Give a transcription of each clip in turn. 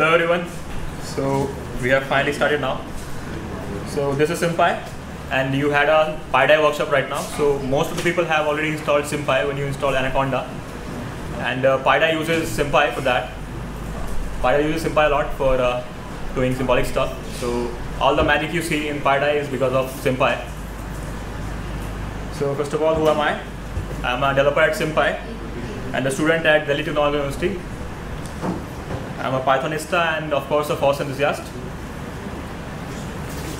Hello everyone. So we have finally started now. So this is SymPy and you had a PyDy workshop right now. So most of the people have already installed SymPy when you install Anaconda. And uh, PyDy uses SymPy for that. PyDy uses SymPy a lot for uh, doing symbolic stuff. So all the magic you see in PyDy is because of SymPy. So first of all, who am I? I'm a developer at SymPy and a student at Delhi Technological University. I'm a Pythonista and of course a FOSS enthusiast.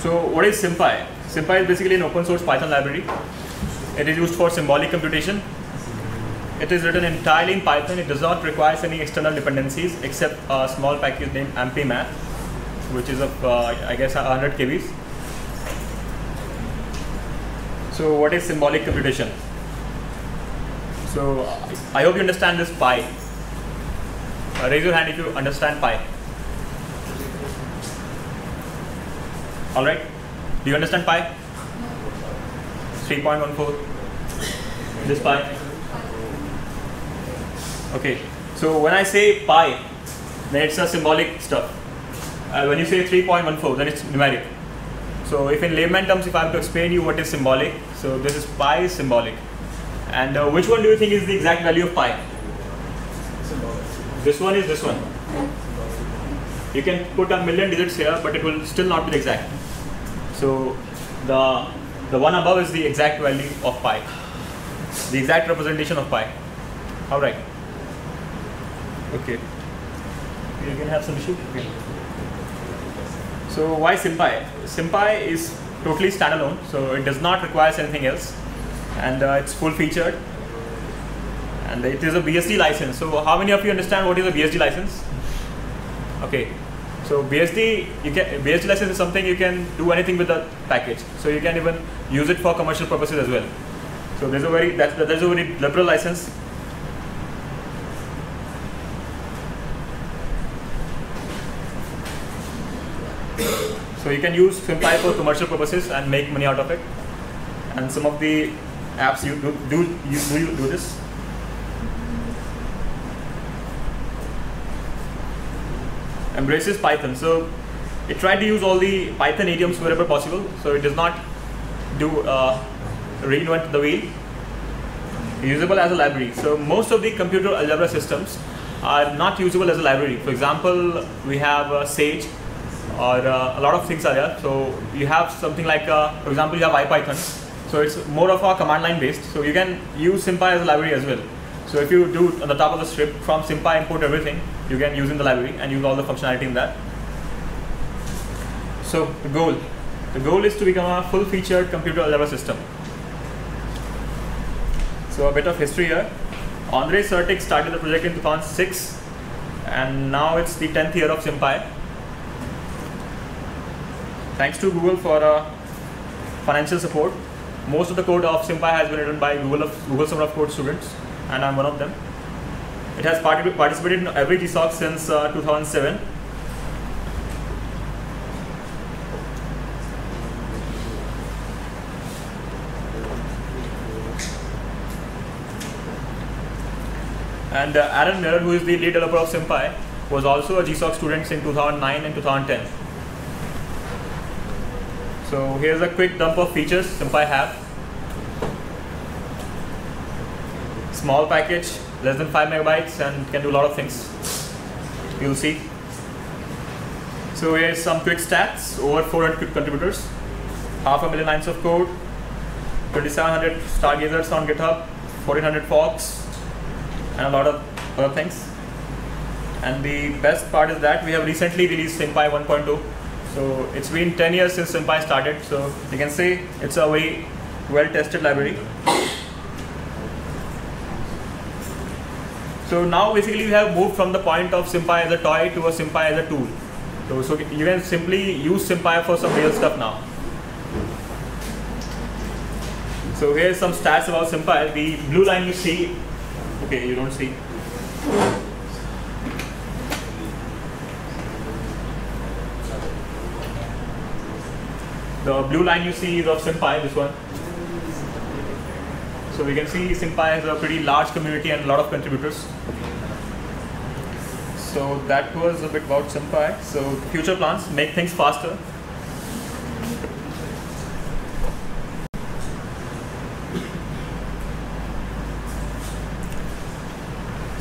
So what is SymPy? SymPy is basically an open source Python library. It is used for symbolic computation. It is written entirely in Python. It does not require any external dependencies except a small package named mpmath, which is of uh, I guess 100 kbs. So what is symbolic computation? So I hope you understand this pi. Uh, raise your hand if you understand pi. All right. Do you understand pi? 3.14. This pi. Okay. So when I say pi, then it's a symbolic stuff. Uh, when you say 3.14, then it's numeric. So if in layman terms, if I have to explain you what is symbolic, so this is pi symbolic. And uh, which one do you think is the exact value of pi? This one is this one. You can put a million digits here, but it will still not be exact. So the the one above is the exact value of pi, the exact representation of pi. All right. Okay. You can have some issue. Okay. So why SymPy? SymPy is totally standalone, so it does not require anything else, and uh, it's full featured, and it is a BSD license. So how many of you understand what is a BSD license? Okay, so BSD you can BSD license is something you can do anything with the package. So you can even use it for commercial purposes as well. So there's a very that's there's a very liberal license. So you can use SymPy for commercial purposes and make money out of it. And some of the apps you do do you do you do this. Embraces Python. So it tried to use all the Python idioms wherever possible. So it does not do uh, reinvent the wheel. Usable as a library. So most of the computer algebra systems are not usable as a library. For example, we have uh, Sage or uh, a lot of things are there. So you have something like, uh, for example, you have IPython. So it's more of a command line based. So you can use SymPy as a library as well. So if you do on the top of the script from SymPy import everything, you can use in the library and use all the functionality in that. So the goal, the goal is to become a full-featured computer algebra system. So a bit of history here. Ondrej Certik started the project in 2006 and now it's the 10th year of SymPy. Thanks to Google for uh, financial support. Most of the code of SymPy has been written by Google, of, Google Summer of Code students and I'm one of them. It has partic participated in every GSOC since uh, 2007. And uh, Aaron Meurer, who is the lead developer of SymPy, was also a GSOC student in 2009 and 2010. So here's a quick dump of features SymPy have. Small package, less than 5 megabytes and can do a lot of things. You'll see. So here's some quick stats, over 400 contributors, half a million lines of code, 2700 stargazers on GitHub, 1400 forks, and a lot of other things. And the best part is that we have recently released SymPy 1.2. So it's been 10 years since SymPy started. So you can say it's a very well-tested library. So now basically we have moved from the point of SymPy as a toy to a SymPy as a tool. So, so you can simply use SymPy for some real stuff now. So here's some stats about SymPy. The blue line you see, okay, you don't see. The blue line you see is of SymPy, this one. So we can see SymPy has a pretty large community and a lot of contributors. So that was a bit about SymPy. So future plans, make things faster.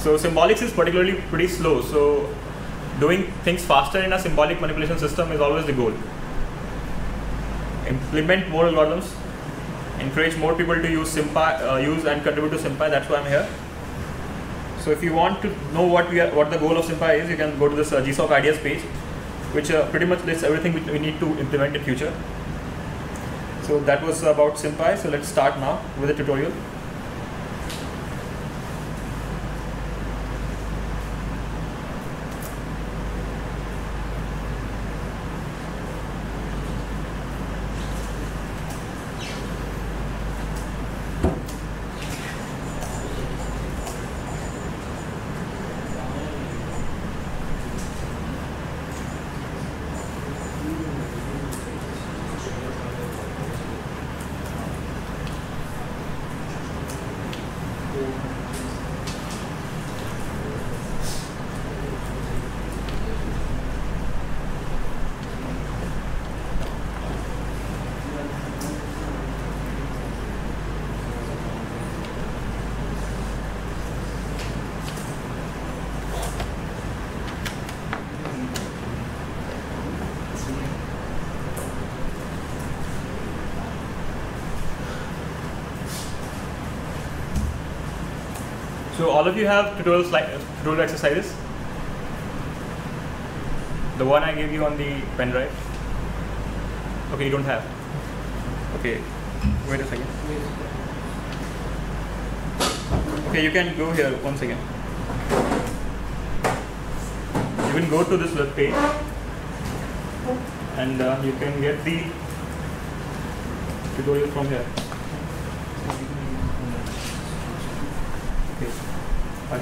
So symbolics is particularly pretty slow. So doing things faster in a symbolic manipulation system is always the goal. Implement more algorithms. Encourage more people to use SymPy, uh, use and contribute to SymPy. That's why I'm here. So if you want to know what we are, what the goal of SymPy is, you can go to this uh, GSOC ideas page, which uh, pretty much lists everything we need to implement in future. So that was about SymPy. So let's start now with the tutorial. So all of you have tutorials like tutorial exercises. The one I gave you on the pen drive. Okay, you don't have. Okay, wait a second. Okay, you can go here one second. You can go to this web page and uh, you can get the tutorial from here. That.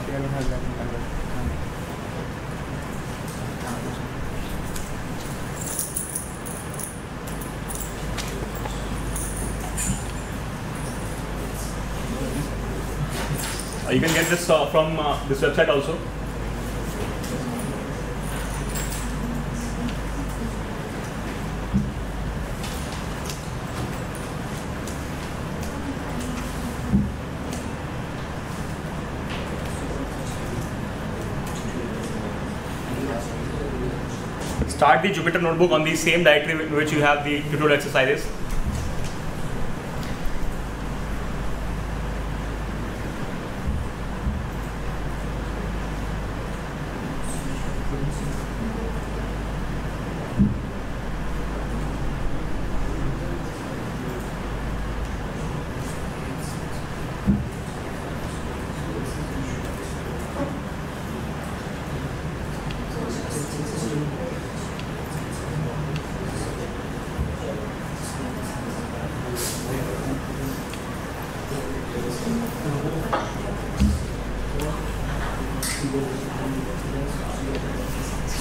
Uh, you can get this uh, from uh, this website also. Start the Jupyter notebook on the same directory in which you have the tutorial exercises.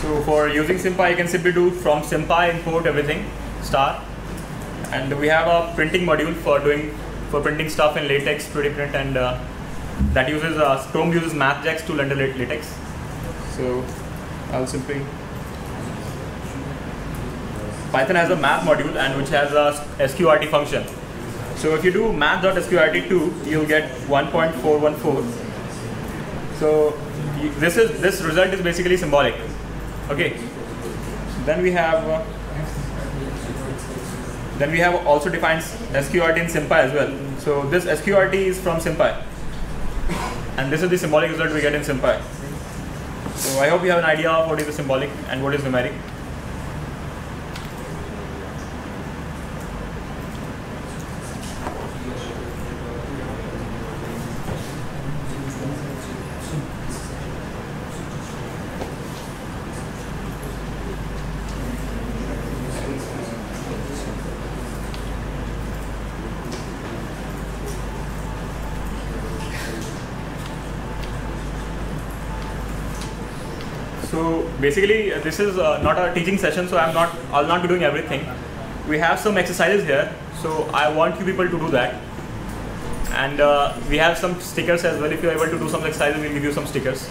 So for using SymPy, you can simply do from SymPy import everything, star, and we have a printing module for doing for printing stuff in latex, pretty print, and uh, that uses uh, Chrome uses MathJax to render latex. So I'll simply Python has a math module and which has a sqrt function. So if you do math.sqrt2, you'll get 1.414. So this is this result is basically symbolic. Okay. Then we have uh, then we have also defined sqrt in SymPy as well. So this sqrt is from SymPy, and this is the symbolic result we get in SymPy. So I hope you have an idea of what is the symbolic and what is numeric. So basically, uh, this is uh, not a teaching session, so I'm not. I'll not be doing everything. We have some exercises here, so I want you people to do that. And uh, we have some stickers as well. If you're able to do some exercises, we'll give you some stickers.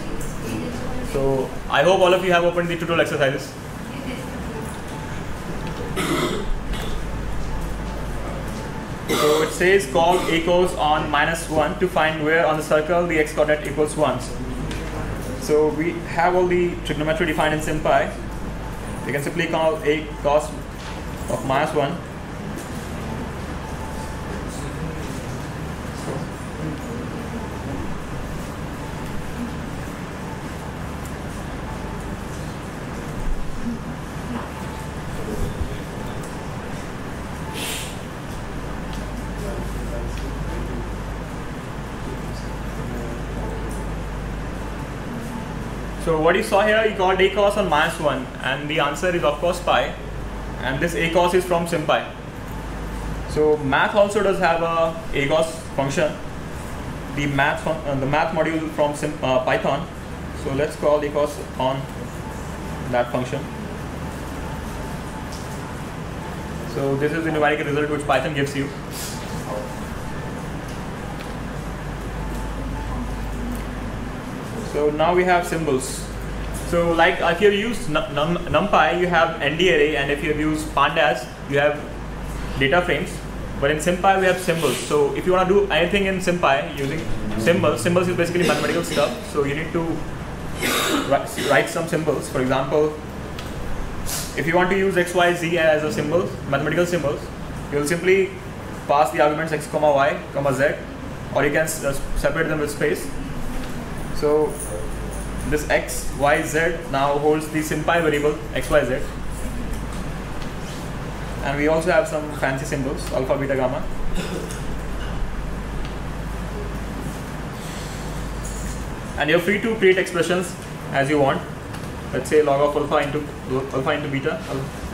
So I hope all of you have opened the tutorial exercises. So it says call equals on minus 1 to find where on the circle the x coordinate equals 1. So we have all the trigonometry defined in SymPy. You can simply call a cos of minus 1 what you saw here, you got a cos on minus 1 and the answer is of course pi and this a cos is from SymPy. So math also does have a a cos function, the math uh, the math module from Sim, uh, Python. So let's call a cos on that function. So this is the numerical result which Python gives you. So now we have symbols. So like if you have used num, num, NumPy, you have ND array, and if you have used Pandas, you have data frames. But in SymPy, we have symbols. So if you want to do anything in SymPy using symbols, symbols is basically mathematical stuff. So you need to write some symbols. For example, if you want to use x, y, z as a symbol, mathematical symbols, you will simply pass the arguments x, comma y, comma z, or you can uh, separate them with space. So this x, y, z now holds the SymPy variable x, y, z. And we also have some fancy symbols, alpha, beta, gamma. And you're free to create expressions as you want. Let's say log of alpha into alpha into beta. side.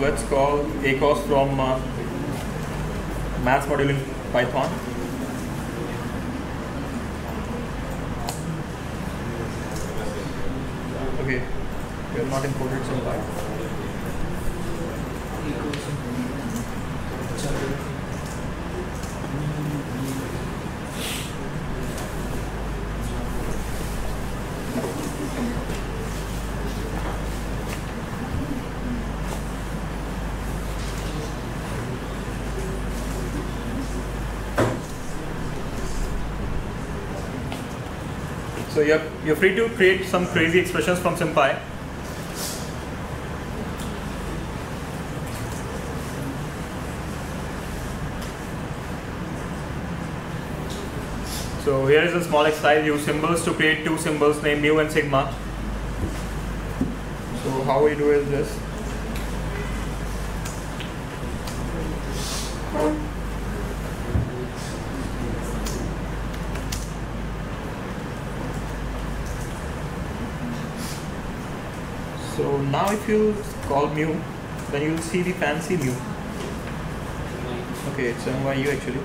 Let's call ACOS from uh, maths module in Python. Okay, we have not imported some Python. So you're, free to create some crazy expressions from SymPy. So here is a small exercise, use symbols to create two symbols named mu and sigma. So how we do is this. So now if you call mu, then you will see the fancy mu. Okay, it's MYU actually.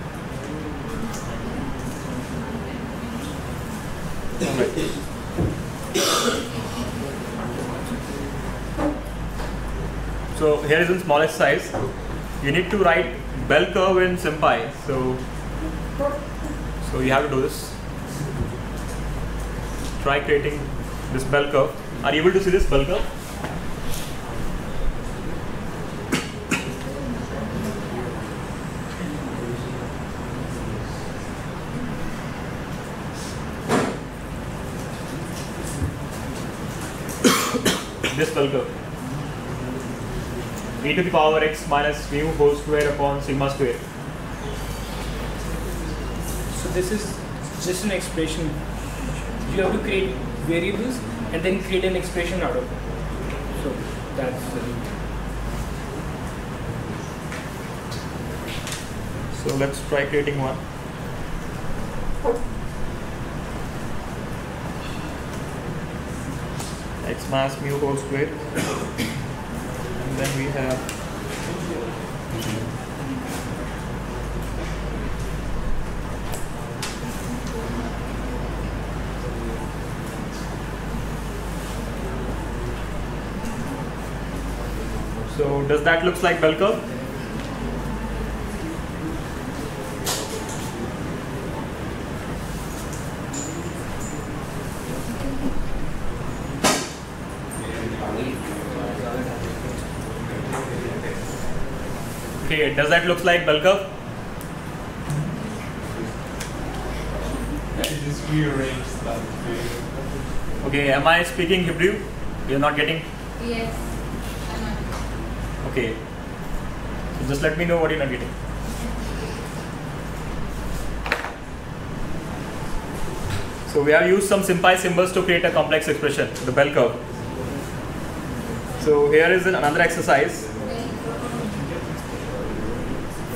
So here is in smallest size. You need to write bell curve in SymPy. So so you have to do this. Try creating this bell curve. Are you able to see this bell curve? this bell curve. E to the power x minus mu whole square upon sigma square. So this is just an expression. You have to create variables and then create an expression out of it. So that's the So let's try creating one. x minus mu whole square and then we have so does that looks like bell curve Okay, does that look like bell curve? I just rearranged stuff. Okay, am I speaking Hebrew? You're not getting? Yes. Not. Okay. So just let me know what you're not getting. So we have used some SymPy symbols to create a complex expression, the bell curve. So here is an- another exercise.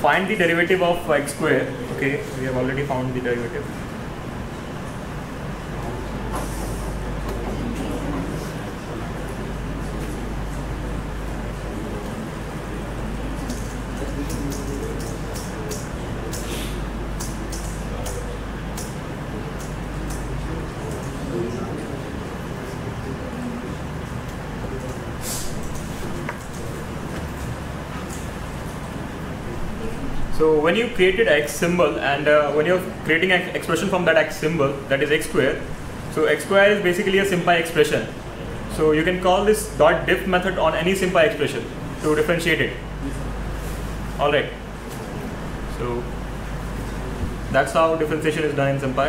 Find the derivative of x square. Okay, we have already found the derivative. So when you created x symbol and uh, when you're creating an expression from that x symbol that is x square, so x square is basically a SymPy expression. So you can call this dot diff method on any SymPy expression to differentiate it. All right. So that's how differentiation is done in SymPy.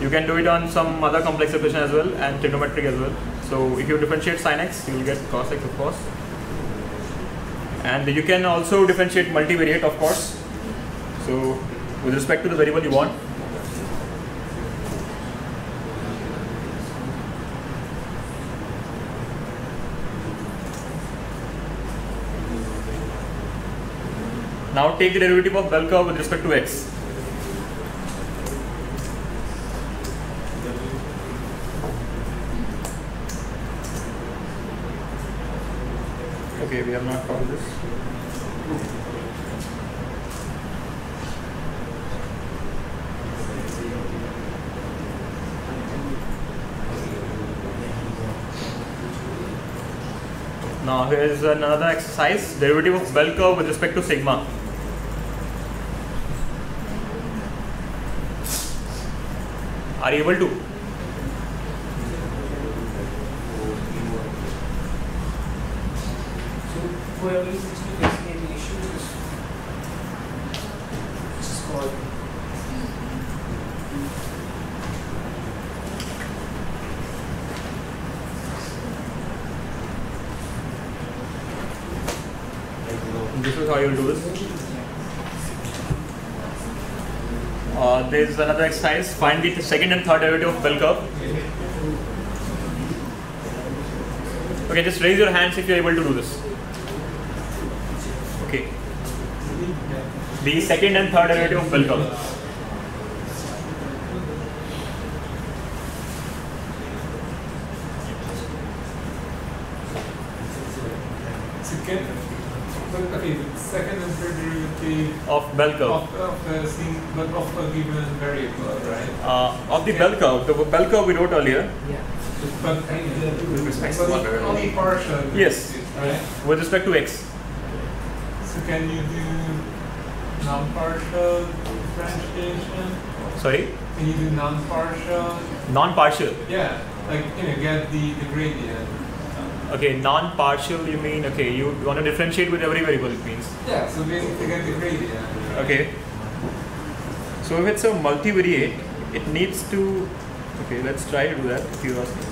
You can do it on some other complex expression as well and trigonometric as well. So if you differentiate sin x, you will get cos x of course and you can also differentiate multivariate of course so with respect to the variable you want now take the derivative of bell curve with respect to x Okay, we have not found this. Now here is another exercise, derivative of bell curve with respect to sigma. Are you able to? So whoever is actually facing any issue, just, just call me. This is how you will do this. Uh, there is another exercise. Find the second and third derivative of bell curve. Okay, just raise your hands if you are able to do this. Okay. The second and third derivative of bell curve. Second, okay, second and third derivative Of bell curve. of, of uh, sing, but of a given variable, right? Uh, of the bell curve. The bell curve we wrote earlier. Yeah. But, respect but to one variable. only partial. Yes. Right? With respect to x. So can you do non-partial differentiation? Sorry. Can you do non-partial? Non-partial. Yeah, like you know, get the, the gradient. Okay, non-partial you mean, okay, you want to differentiate with every variable it means. Yeah, so basically get the gradient. Okay. So if it's a multivariate, it needs to, okay, let's try to do that if you ask me.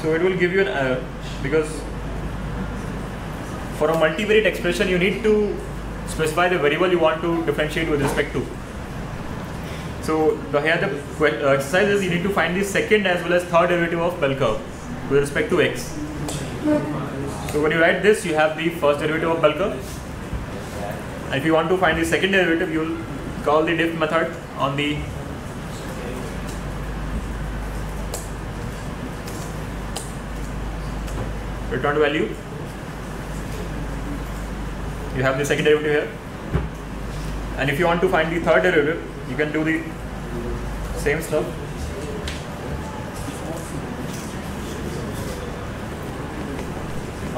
So it will give you an error because for a multivariate expression you need to specify the variable you want to differentiate with respect to. So the, here the uh, exercise is you need to find the second as well as third derivative of bell curve with respect to x. So when you write this, you have the first derivative of bell curve. And if you want to find the second derivative, you will call the diff method on the return value. You have the second derivative here. And if you want to find the third derivative, you can do the same stuff.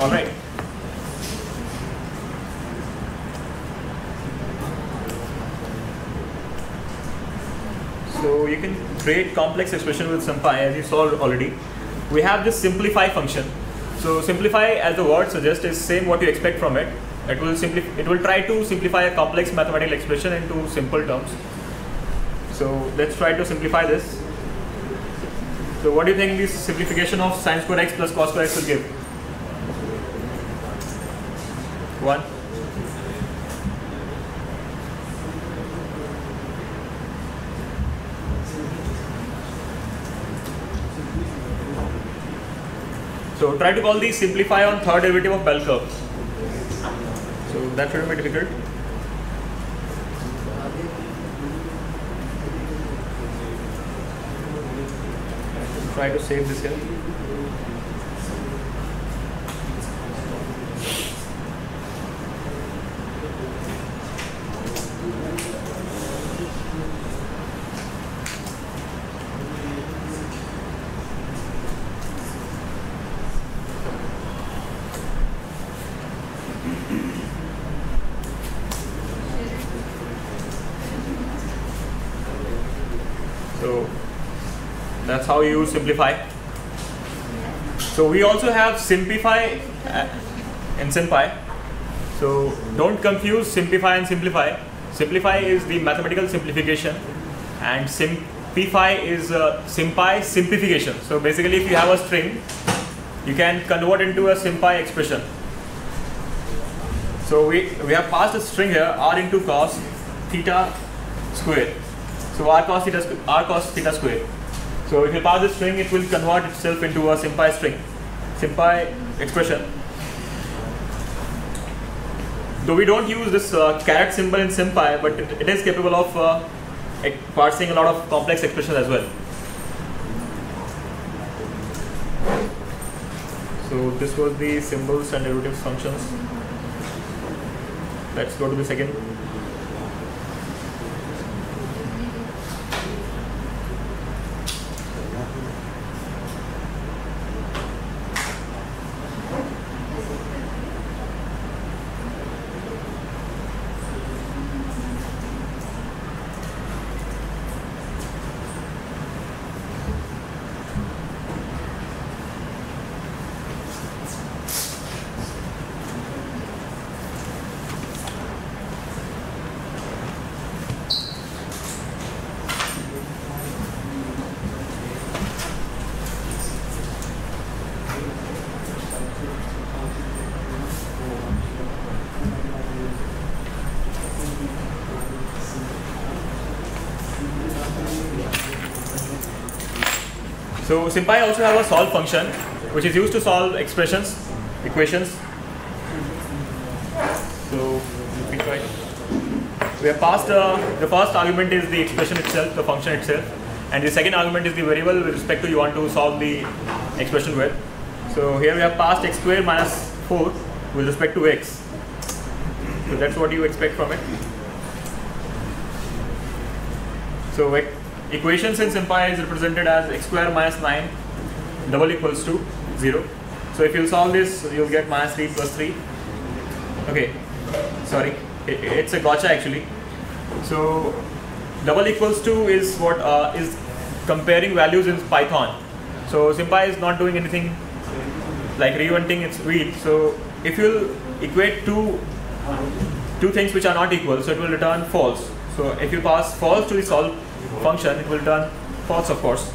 All right. So you can create complex expression with SymPy as you saw already. We have this simplify function. So simplify, as the word suggests, is same what you expect from it. It will simply it will try to simplify a complex mathematical expression into simple terms. So let's try to simplify this. So what do you think this simplification of sine square x plus cos square x will give? One. So try to call the simplify on third derivative of bell curve. So that shouldn't be difficult. Try to save this here. So that's how you sympify. So we also have simplify and in So don't confuse sympify and sympify. Simplify is the mathematical simplification, and simplify is uh, SymPy simplification. So basically, if you have a string, you can convert into a SymPy expression. So we, we have passed a string here r into cos theta square. So r cos theta r cos theta square. So if you pass a string, it will convert itself into a SymPy string, SymPy expression. Though we don't use this uh, caret symbol in SymPy, but it, it is capable of uh, parsing a lot of complex expressions as well. So this was the symbols and derivatives functions. Let's go to the second. So SymPy also have a solve function which is used to solve expressions, equations. So me try. We have passed uh, the first argument is the expression itself, the function itself, and the second argument is the variable with respect to you want to solve the expression with. So here we have passed x squared minus 4 with respect to x. So that's what you expect from it. So e- since in SymPy is represented as x square minus 9 double equals to 0. So if you solve this, you'll get minus 3 plus 3. Okay, sorry, I- it's a gotcha actually. So double equals to is what uh, is comparing values in Python. So SymPy is not doing anything like reinventing its wheel. So if you equate two two things which are not equal, so it will return false. So if you pass false to the solve function, it will return false, of course.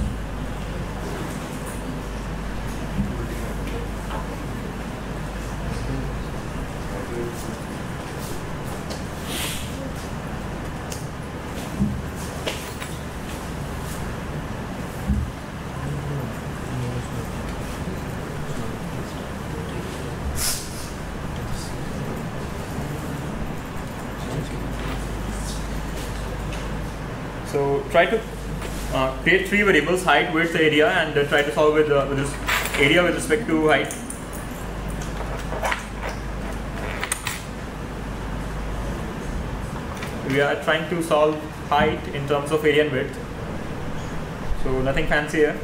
So try to uh, create three variables: height, width, area, and uh, try to solve with, uh, with this area with respect to height. We are trying to solve height in terms of area and width. So nothing fancy here.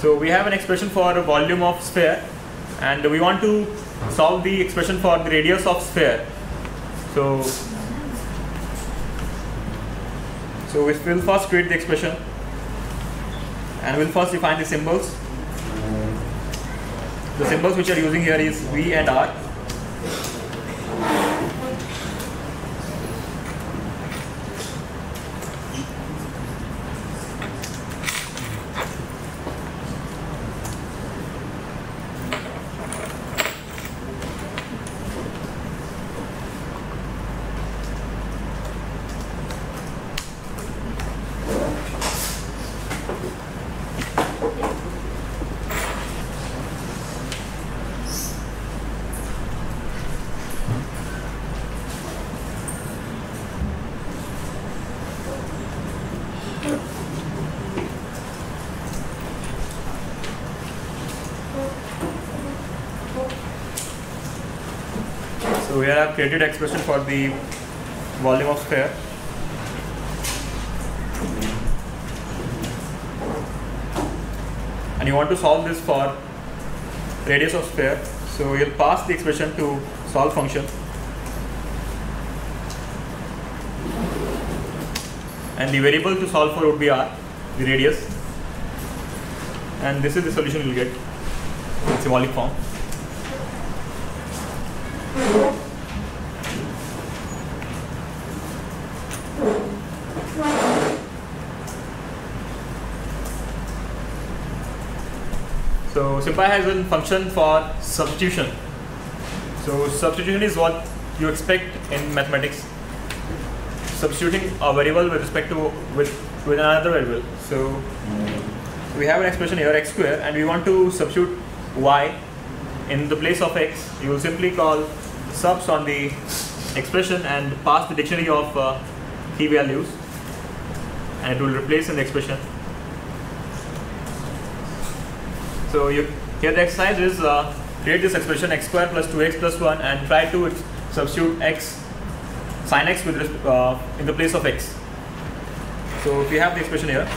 So we have an expression for a volume of sphere and we want to solve the expression for the radius of sphere. So, so we will first create the expression and we'll first define the symbols. The symbols which are using here is V and R. So we have created expression for the volume of sphere. And you want to solve this for radius of sphere. So you'll pass the expression to solve function. And the variable to solve for would be r, the radius. And this is the solution you'll get in symbolic form. SymPy has a function for substitution. So substitution is what you expect in mathematics. Substituting a variable with respect to with with another variable. So we have an expression here x square and we want to substitute y in the place of x. You will simply call subs on the expression and pass the dictionary of uh, key values and it will replace in the expression. So you here the exercise is uh, create this expression x square plus 2x plus 1 and try to substitute x sine x with uh, in the place of x. So if you have the expression here,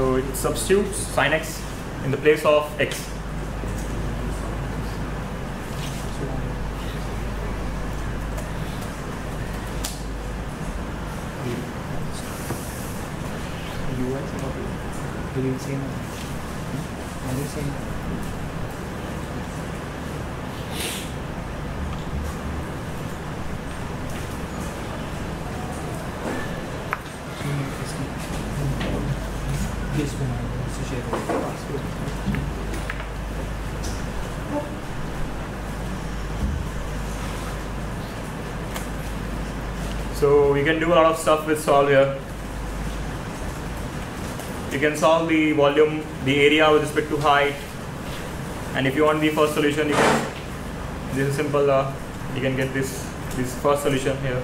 so it substitutes sin x in the place of x. Will you say no? Hmm? Will you say no? Yes, when I was to share the password. So you can do a lot of stuff with solve here. You can solve the volume, the area with respect to height, and if you want the first solution, you can. This is simple. Uh, you can get this this first solution here,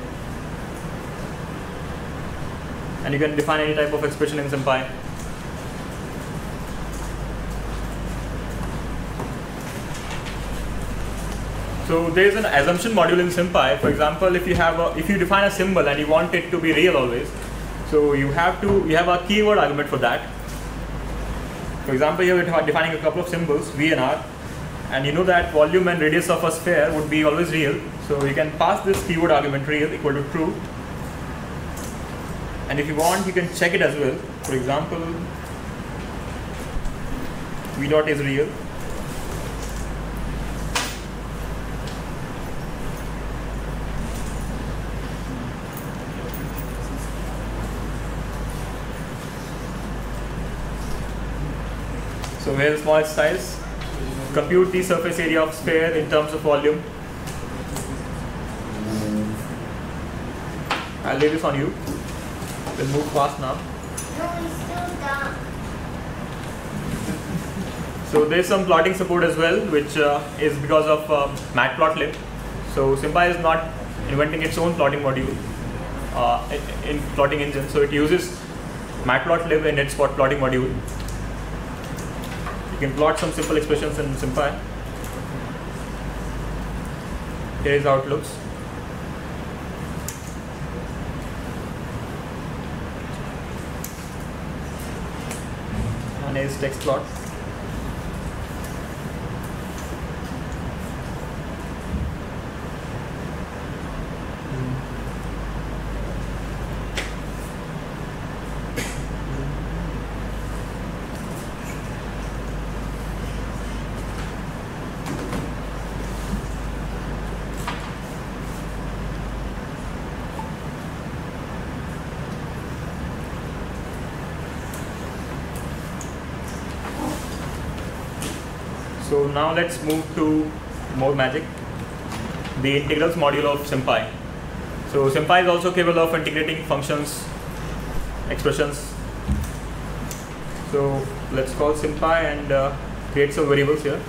and you can define any type of expression in SymPy. So there is an assumption module in SymPy. For example, if you have a, if you define a symbol and you want it to be real always, so you have to you have a keyword argument for that. For example, we're defining a couple of symbols V and R, and you know that volume and radius of a sphere would be always real. So you can pass this keyword argument real equal to true. And if you want, you can check it as well. For example, V dot is real. So here's small size? Compute the surface area of sphere in terms of volume. I'll leave this on you. We'll move fast now. So there's some plotting support as well, which uh, is because of uh, Matplotlib. So SymPy is not inventing its own plotting module uh, in, in plotting engine. So it uses Matplotlib in its plot- plotting module. You can plot some simple expressions in SymPy. Here is how it looks. And is text plot. So now let's move to more magic, the integrals module of SymPy. So SymPy is also capable of integrating functions, expressions. So let's call SymPy and uh, create some variables here.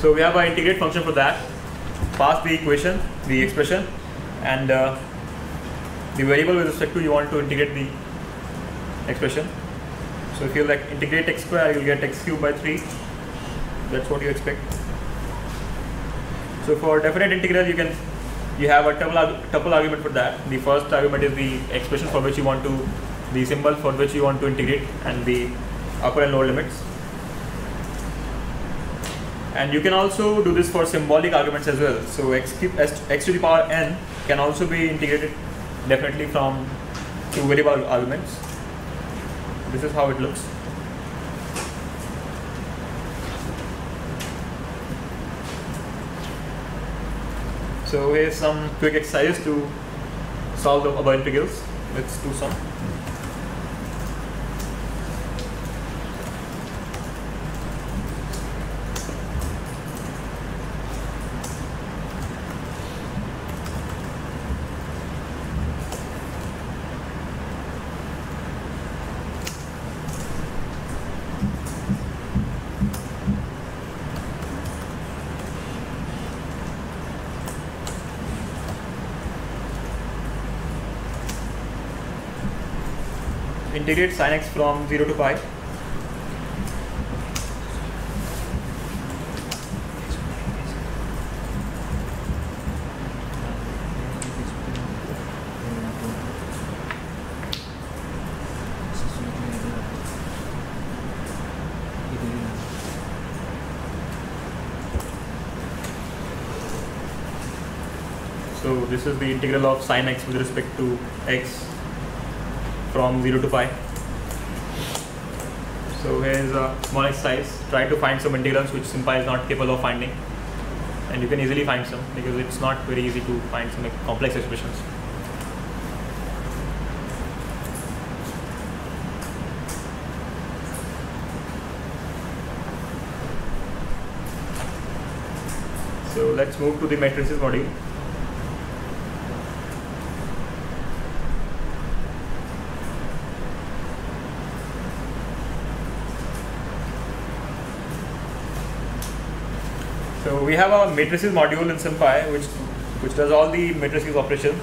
So we have our integrate function for that. Pass the equation, the expression, and uh, the variable with respect to you want to integrate the expression. So if you like integrate x square, you'll get x cubed by 3. That's what you expect. So for definite integral, you can you have a tuple, tuple argument for that. The first argument is the expression for which you want to, the symbol for which you want to integrate, and the upper and lower limits. And you can also do this for symbolic arguments as well. So x, x to the power n can also be integrated definitely from two variable arguments. This is how it looks. So here's some quick exercises to solve the above integrals. Let's do some. Integrate sin x from 0 to pi. So this is the integral of sin x with respect to x from 0 to pi. So here is uh, a small exercise. Try to find some integrals which SymPy is not capable of finding. And you can easily find some because it's not very easy to find some complex expressions. So let's move to the matrices module. We have a matrices module in SymPy which which does all the matrices operations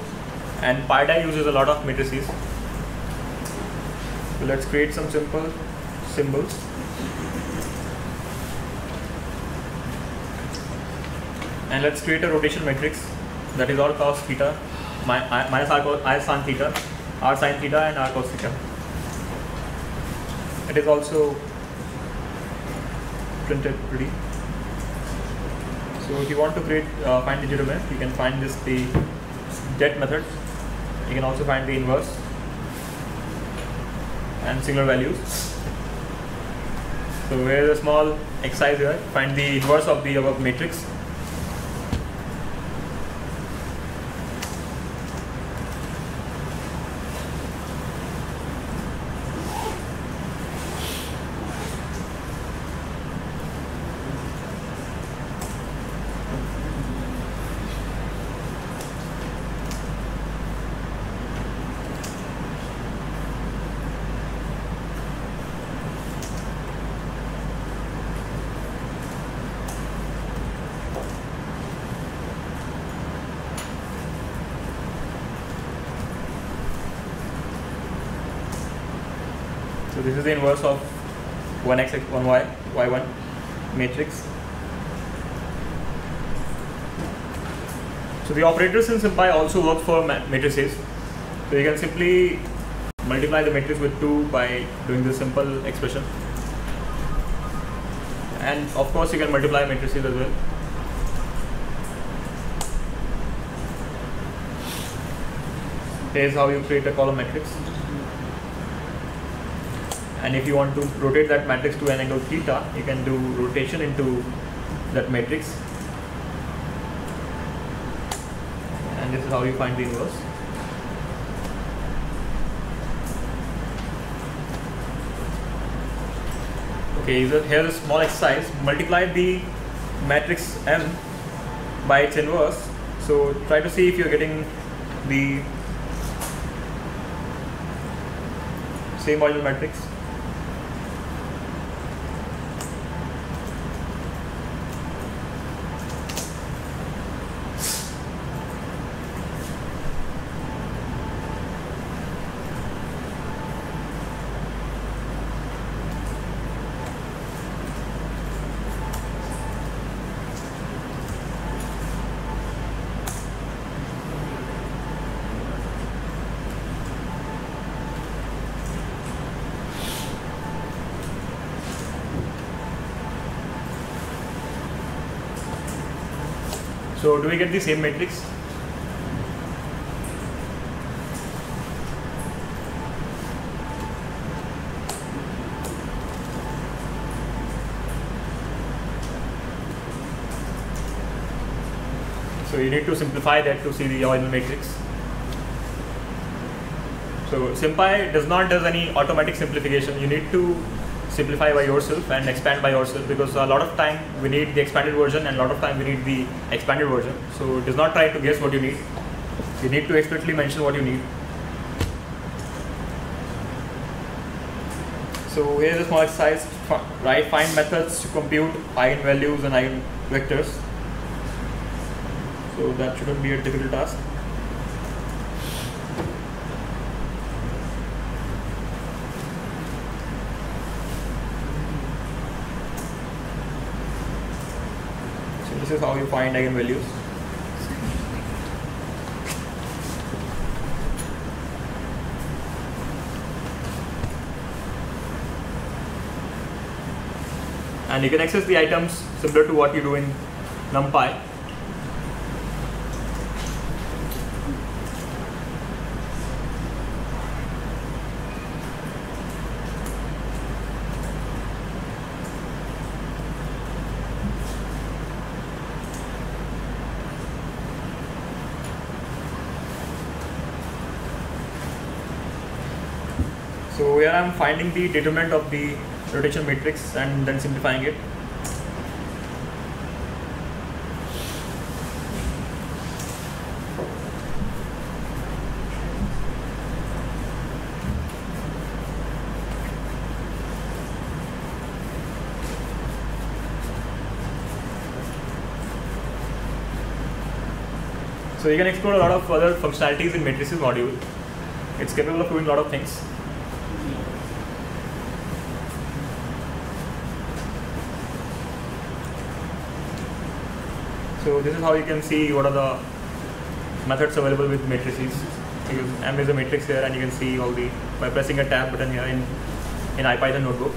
and PyDy uses a lot of matrices. So let's create some simple symbols. And let's create a rotation matrix that is all cos theta mi- i- minus r cos i sin theta, r sin theta and r cos theta. It is also printed pretty. So if you want to create uh, find the determinant, you can find this the det method. You can also find the inverse and singular values. So here's a small exercise here. Find the inverse of the above matrix. The inverse of 1x, 1y, y1 matrix. So the operators in SymPy also work for matrices. So you can simply multiply the matrix with 2 by doing this simple expression. And of course you can multiply matrices as well. Here's how you create a column matrix. And if you want to rotate that matrix to an angle theta, you can do rotation into that matrix. And this is how you find the inverse. Okay, so here's a small exercise. Multiply the matrix M by its inverse. So try to see if you're getting the same module matrix. So do we get the same matrix? So you need to simplify that to see the original matrix. So SymPy does not does any automatic simplification. You need to simplify by yourself and expand by yourself because a lot of time we need the expanded version and a lot of time we need the expanded version. So it does not try to guess what you need. You need to explicitly mention what you need. So here's a small exercise, right? Find methods to compute eigenvalues and eigenvectors. So that shouldn't be a difficult task. Find eigenvalues. And you can access the items similar to what you do in NumPy. So here I am finding the determinant of the rotation matrix and then simplifying it. So you can explore a lot of other functionalities in matrices module. It's capable of doing a lot of things. So this is how you can see what are the methods available with matrices. Because M is a matrix here and you can see all the by pressing a tab button here in in IPython notebook.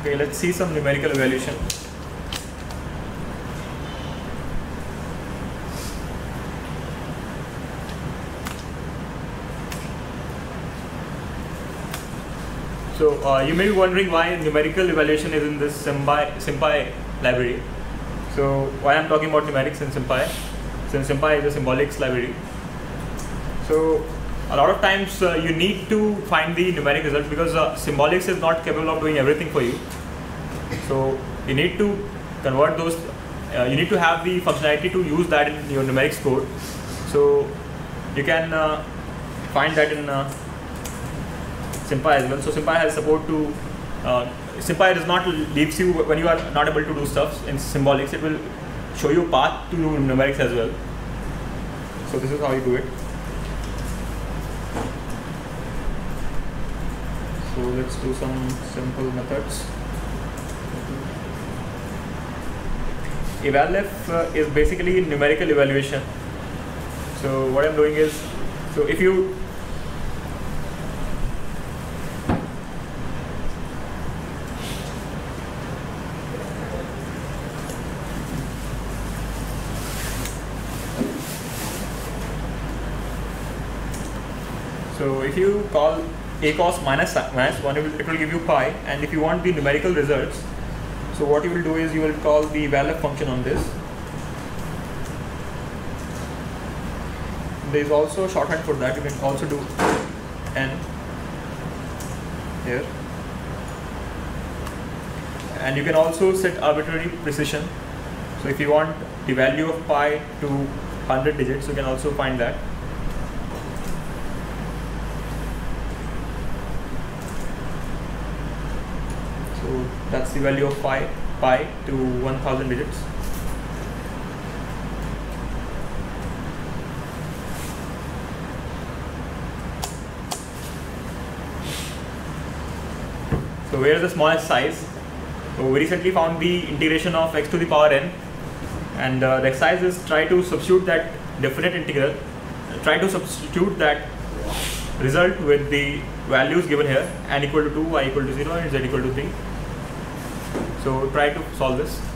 Okay, let's see some numerical evaluation. So uh, you may be wondering why numerical evaluation is in this SymPy, library. So why I'm talking about numerics in SymPy? Since SymPy is a symbolics library. So a lot of times uh, you need to find the numeric result because uh, symbolics is not capable of doing everything for you. So you need to convert those. Uh, you need to have the functionality to use that in your numerics code. So you can uh, find that in SymPy as well. So SymPy has support to. Uh, SymPy does not leaves you when you are not able to do stuff in symbolics. It will show you path to numerics as well. So this is how you do it. So let's do some simple methods. evalf uh, is basically numerical evaluation. So what I'm doing is, so if you So if you call a cos minus minus 1, it will, it will give you pi. And if you want the numerical results, so what you will do is you will call the evalf function on this. There is also a shorthand for that. You can also do n here. And you can also set arbitrary precision. So if you want the value of pi to 100 digits, you can also find that. So that's the value of pi, pi to 1000 digits. So where is the smallest size? So we recently found the integration of x to the power n and uh, the exercise is try to substitute that definite integral, try to substitute that result with the values given here n equal to 2, y equal to 0 and z equal to 3. So try to solve this.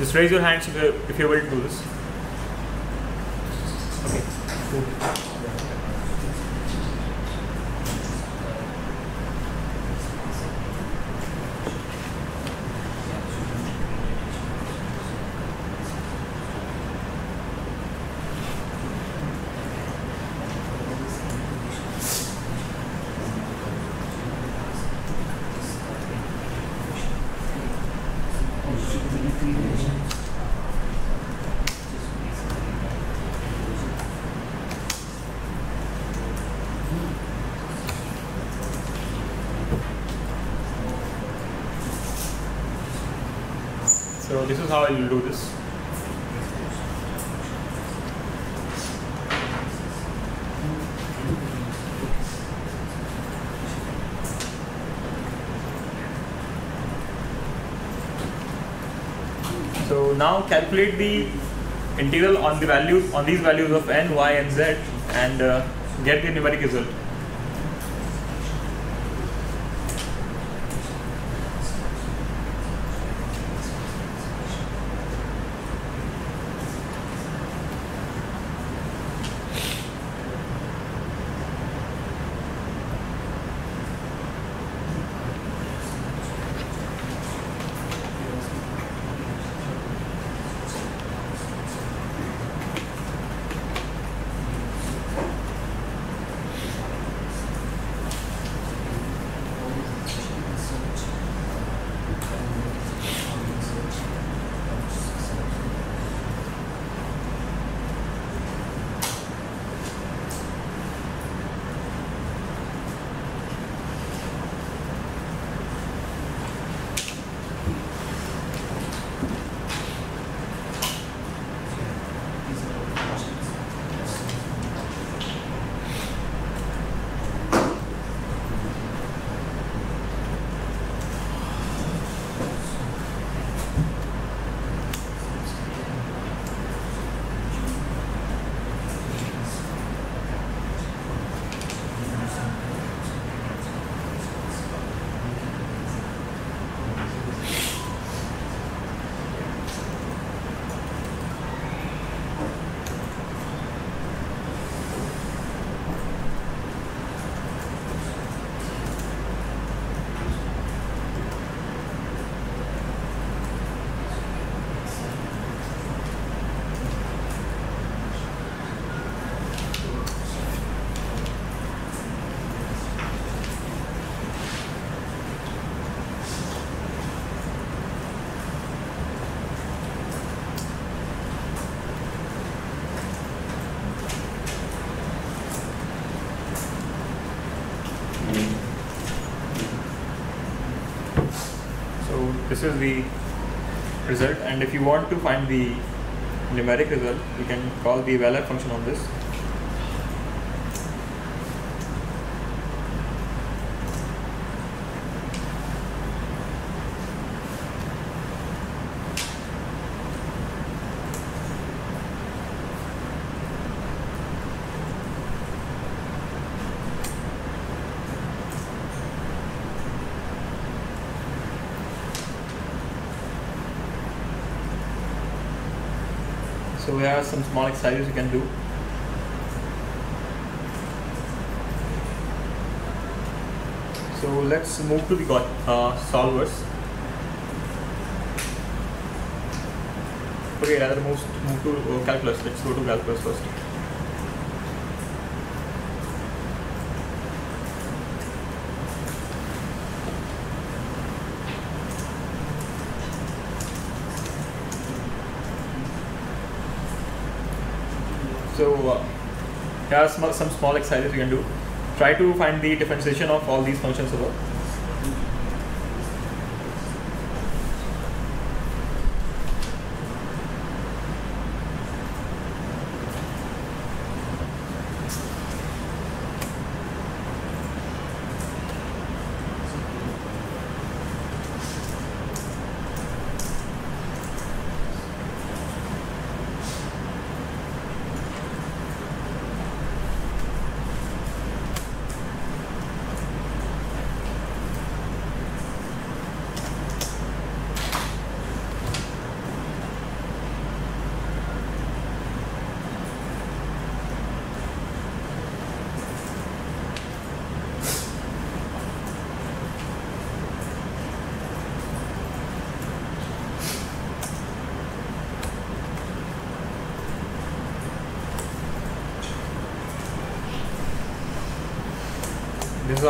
Just raise your hands if you're, if you're able to do this. Okay. So this is how I will do this. So now calculate the integral on the values on these values of n, y, and z, and uh, get the numeric result. This is the result. And if you want to find the numeric result you can call the value function on this here are some small exercises you can do. So let's move to the uh, solvers. Okay, rather move, move to uh, calculus. Let's go to calculus first. So uh, here are some, small exercises you can do. Try to find the differentiation of all these functions above.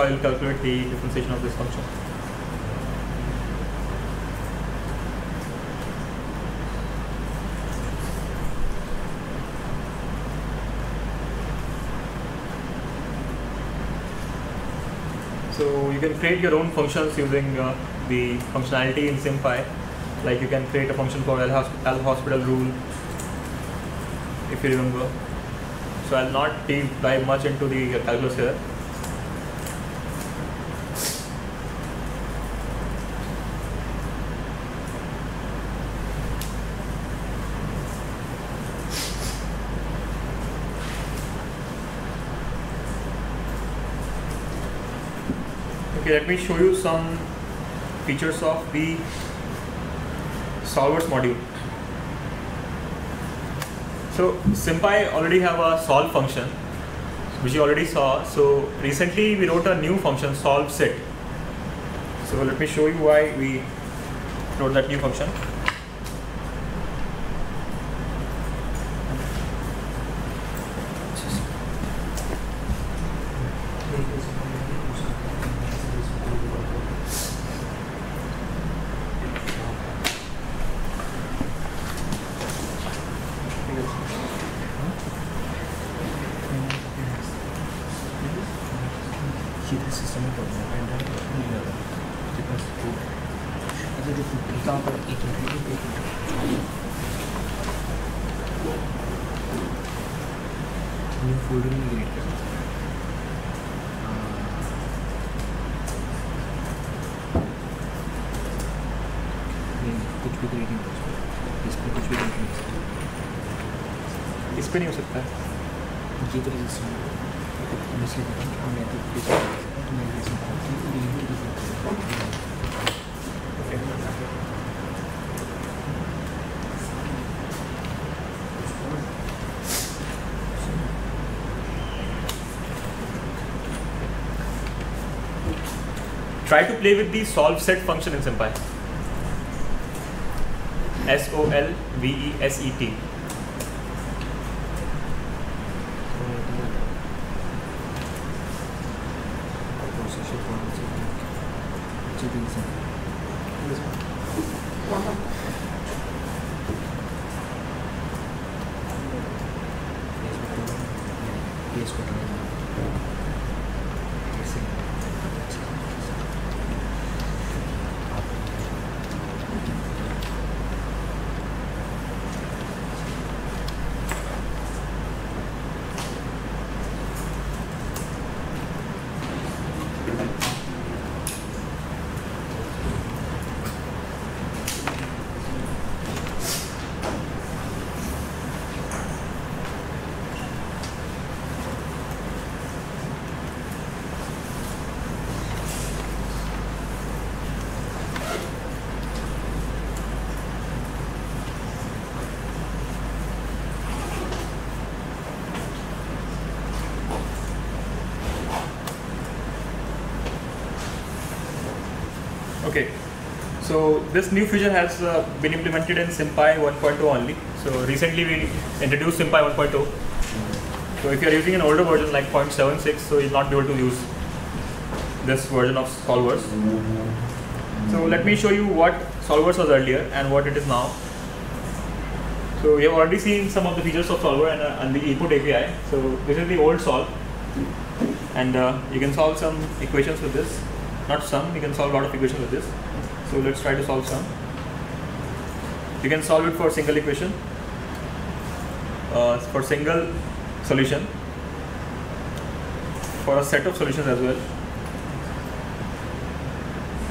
How you'll calculate the differentiation of this function. So you can create your own functions using uh, the functionality in SymPy. Like you can create a function for L, L'Hospital rule, if you remember. So I'll not deep dive much into the calculus here. Okay, let me show you some features of the solvers module. So SymPy already have a solve function which you already saw. So recently we wrote a new function solve set. So let me show you why we wrote that new function. Play with the solve set function in SymPy. S O L V E S E T. Okay. So this new feature has uh, been implemented in SymPy 1.0 only. So recently we introduced SymPy 1.0. So if you are using an older version like 0.76, so you'll not be able to use this version of solvers. So let me show you what solvers was earlier and what it is now. So we have already seen some of the features of solver and, uh, and the input API. So this is the old solve, and uh, you can solve some equations with this. Not some, you can solve a lot of equations with this. So let's try to solve some. You can solve it for single equation, uh, for single solution, for a set of solutions as well,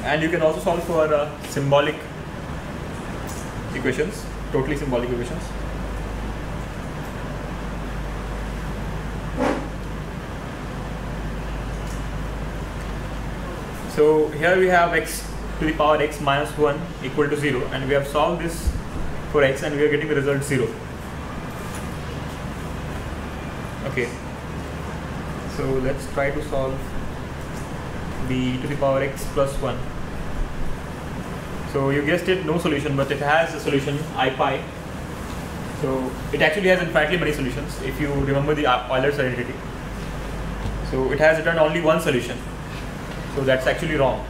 and you can also solve for uh, symbolic equations, totally symbolic equations. So here we have x to the power x minus 1 equal to 0 and we have solved this for x and we are getting the result 0. Okay. So let's try to solve the to the power x plus 1. So you guessed it, no solution, but it has a solution i pi So it actually has infinitely many solutions if you remember the Euler's identity. So it has returned only one solution So that's actually wrong.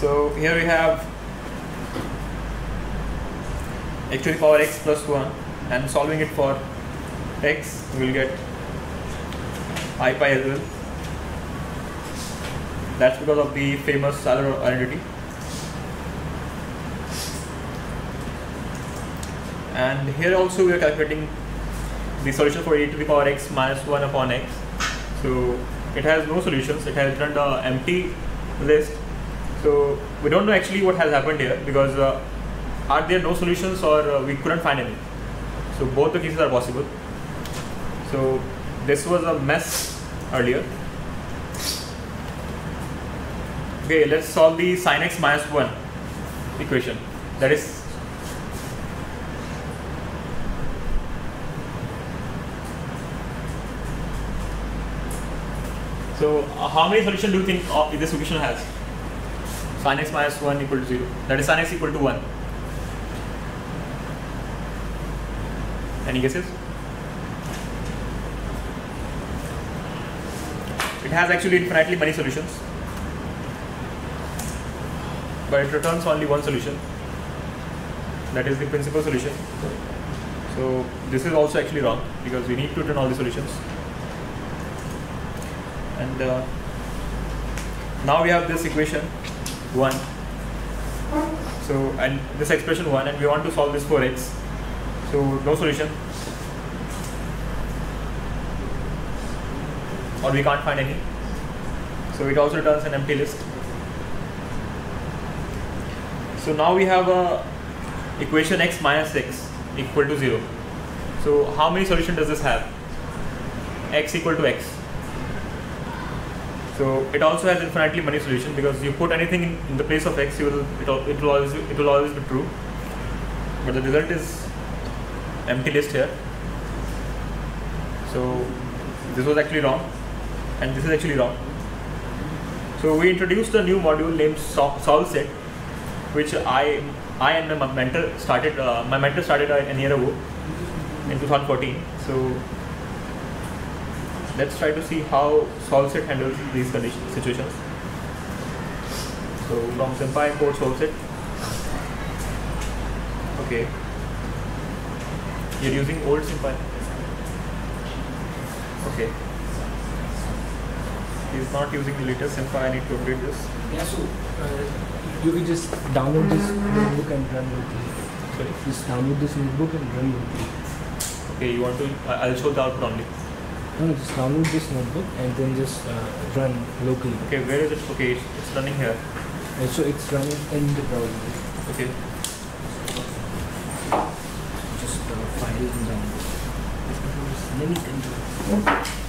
So here we have x to the power x plus 1 and solving it for x we will get i pi as well. That's because of the famous Euler identity. And here also we are calculating the solution for e to the power x minus 1 upon x. So it has no solutions, it has returned an empty list. So we don't know actually what has happened here because uh, are there no solutions or uh, we couldn't find any. So both the cases are possible. So this was a mess earlier. Okay, let's solve the sine x minus 1 equation. That is So uh, how many solutions do you think of this equation has? Sin x minus 1 equal to 0. That is sin x equal to 1. Any guesses? It has actually infinitely many solutions. But it returns only one solution. That is the principal solution. So this is also actually wrong because we need to return all the solutions and uh, now we have this equation 1 so and this expression 1 and we want to solve this for x. So no solution. Or we can't find any. So it also returns an empty list. So now we have a equation x minus x equal to 0 so how many solution does this have? x equal to x so it also has infinitely many solutions because you put anything in, in the place of x, you will it, it will always it will always be true. But the result is empty list here. So this was actually wrong, and this is actually wrong. So we introduced a new module named Sol- Solve Set, which I I and my mentor started. Uh, my mentor started a, a year ago in 2014. So let's try to see how SolveSet handles these condition situations. So from SymPy import SolveSet. Okay. You're using old SymPy. Okay. He's not using the latest SymPy. I need to update this. Yeah, so uh, you can just download this notebook and run it. Sorry. Just download this notebook and run locally. Okay, you want to? I'll show the output only. No, no, just download this notebook and then just uh, run locally. Okay, where is it? Okay, it's, it's running here. And so it's running in the browser. Okay. Just uh, file and download. Many control.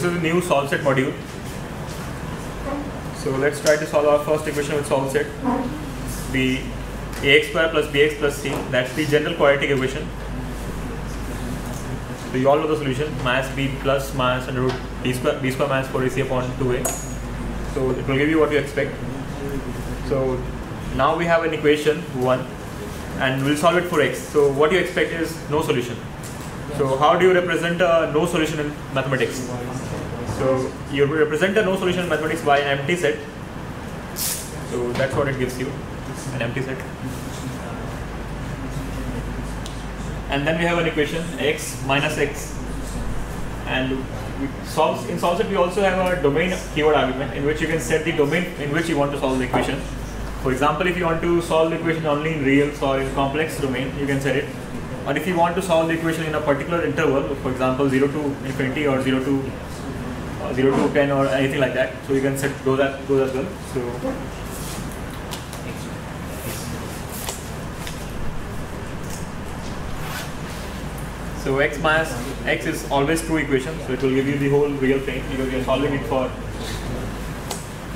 This is a new solveset module. So let's try to solve our first equation with solveset. The ax square plus bx plus c, that's the general quadratic equation. So you all know the solution, minus b plus minus under root b square, b square minus 4ac upon 2a. So it will give you what you expect. So now we have an equation 1 and we'll solve it for x. So what you expect is no solution. So how do you represent a no solution in mathematics? So you represent the no solution mathematics by an empty set. So that's what it gives you, an empty set. And then we have an equation x minus x. And we solve, in solveset we also have a domain keyword argument in which you can set the domain in which you want to solve the equation. For example, if you want to solve the equation only in reals or in complex domain, you can set it. Or if you want to solve the equation in a particular interval, for example, 0 to infinity or 0 to uh, 0 to 10 or anything like that, so you can set those as, those as well. So So x minus x is always true equation, so it will give you the whole real thing because you're solving it for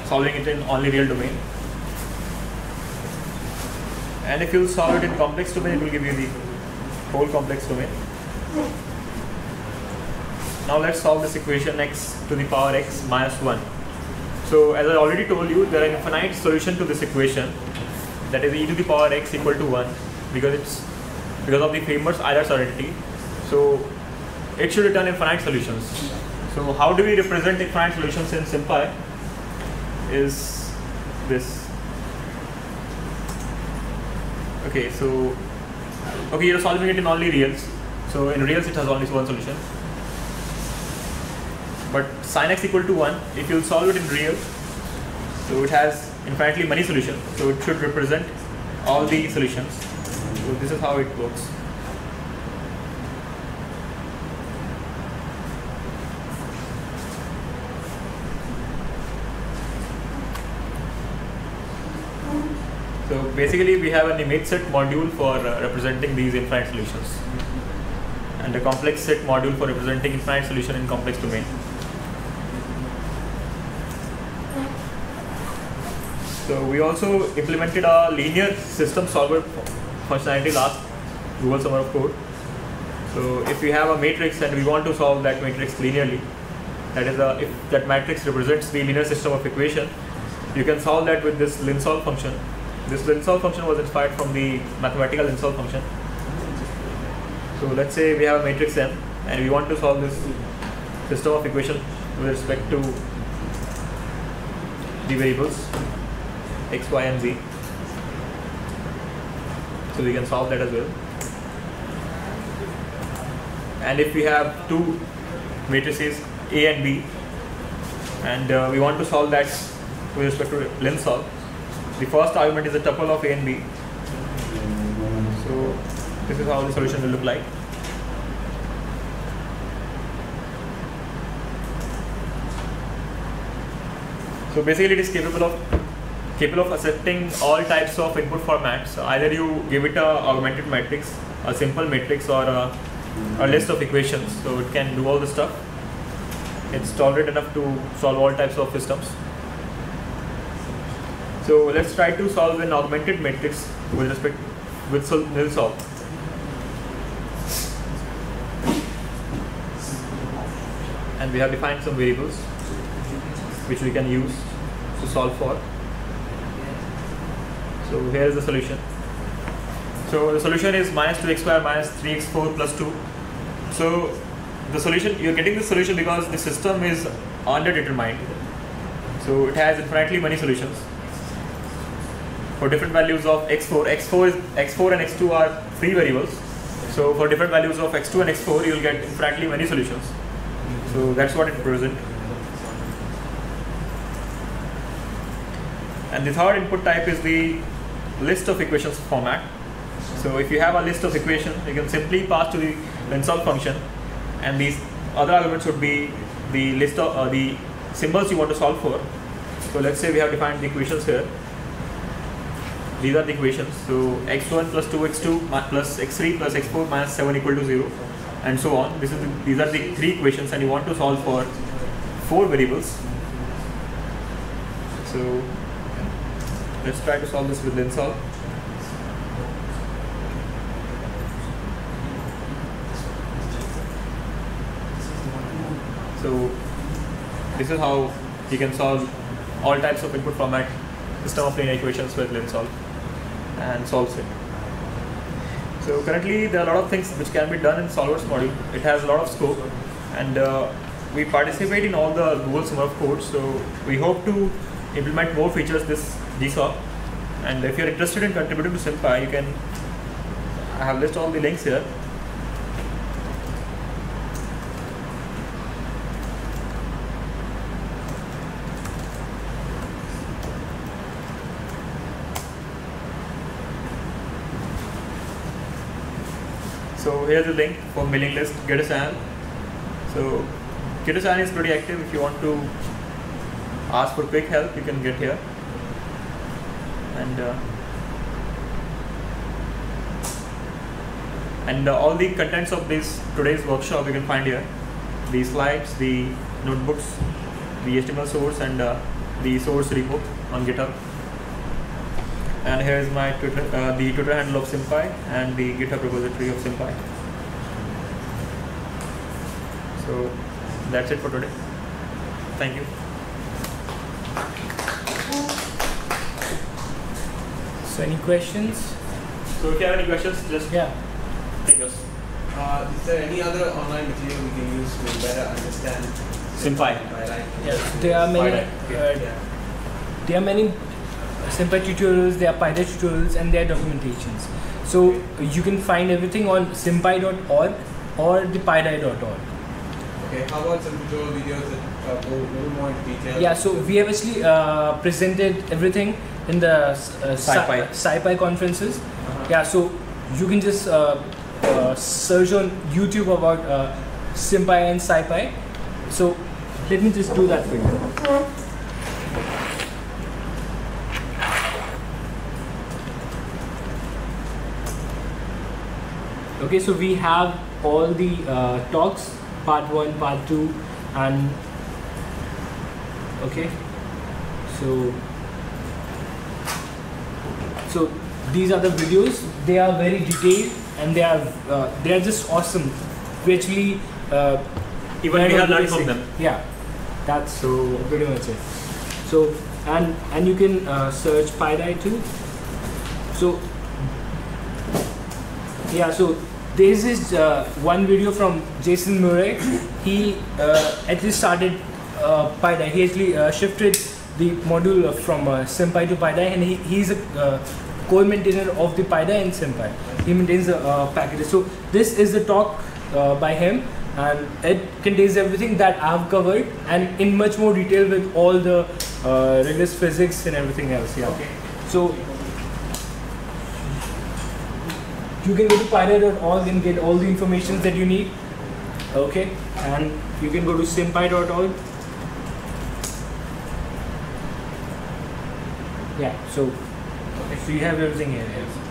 solving it in only real domain. And if you solve it in complex domain, it will give you the whole complex domain. Now let's solve this equation x to the power x minus 1. So as I already told you, there are infinite solution to this equation that is e to the power x equal to 1 because it's because of the famous Euler's identity. So it should return infinite solutions. So how do we represent infinite solutions in SymPy? Is this. Okay, so okay, you're solving it in only reals. So in reals it has only one solution. But sin x equal to 1, if you solve it in real, so it has infinitely many solutions. So it should represent all the solutions. So this is how it works. So basically we have an image set module for uh, representing these infinite solutions and a complex set module for representing infinite solution in complex domain. So we also implemented a linear system solver functionality last Google Summer of Code. So if we have a matrix and we want to solve that matrix linearly, that is, a, if that matrix represents the linear system of equation, you can solve that with this linsolve function. This linsolve function was inspired from the mathematical linsolve function. So let's say we have a matrix M and we want to solve this system of equation with respect to the variables x, y, and z. So we can solve that as well. And if we have two matrices A and B, and uh, we want to solve that with respect to linsolve, the first argument is a tuple of A and B. So this is how the solution will look like. So basically it is capable of capable of accepting all types of input formats. Either you give it a augmented matrix, a simple matrix or a, a list of equations. So it can do all this stuff. It's tolerant enough to solve all types of systems. So let's try to solve an augmented matrix with respect with linsolve. And we have defined some variables which we can use to solve for. So here is the solution. So the solution is minus 2x square minus 3x4 plus 2. So the solution, you're getting the solution because the system is underdetermined. So it has infinitely many solutions for different values of x4. x4 is x4 and x2 are free variables. So for different values of x2 and x4, you'll get infinitely many solutions. So that's what it represents. And the third input type is the list of equations format. So if you have a list of equations, you can simply pass to the linsolve function, and these other arguments would be the list of uh, the symbols you want to solve for. So let's say we have defined the equations here. These are the equations. So x1 plus 2x2 plus x3 plus x4 minus 7 equal to 0, and so on. This is the, these are the three equations, and you want to solve for four variables. So let's try to solve this with linsolve. So this is how you can solve all types of input format system of linear equations with linsolve and solveset. So currently there are a lot of things which can be done in solvers module. It has a lot of scope and uh, we participate in all the Google Summer of Code. So we hope to implement more features this GSOC. And if you're interested in contributing to SymPy, you can. I have listed all the links here. So here's the link for mailing list Gitter GitHub. So GitHub is pretty active. If you want to ask for quick help, you can get here. And uh, and uh, all the contents of this today's workshop you can find here. The slides, the notebooks, the HTML source, and uh, the source repo on GitHub. And here is my Twitter, uh, the Twitter handle of SymPy and the GitHub repository of SymPy. So that's it for today. Thank you. So any questions? So if you have any questions, just Yeah. ping us. Uh, is there any other online material we can use to better understand SymPy. Yes. There are many. Python, Uh, yeah. there are many simple tutorials, there are PyDy tutorials, and there are documentations. So you can find everything on sympy.org or the pydy.org. Okay, how about some tutorial videos that uh, go a little more into detail? Yeah, so we have actually uh, presented everything in the uh, SciPy. Sci- SciPy conferences. Uh-huh. Yeah, so you can just uh, uh, search on YouTube about uh, SymPy and SciPy. So let me just do that for you. Okay, so we have all the uh, talks, part one, part two, and okay, so so these are the videos. They are very detailed and they are uh, they are just awesome. We actually uh, Even we have learned from them. Yeah, that's so pretty much it. So and and you can uh, search PyDy too. So yeah, so this is uh, one video from Jason Moore. He uh, least started uh, PyDy. He actually uh, shifted the module from uh, SymPy to PyDy, and he, he's a uh, co-maintainer of the PyDy and SymPy. He maintains the uh, packages. So this is the talk uh, by him, and it contains everything that I've covered, and in much more detail with all the uh, rigorous physics and everything else. Yeah. Okay. So you can go to python.org and get all the information that you need. Okay, and you can go to sympy.org. Yeah, so so you have everything here.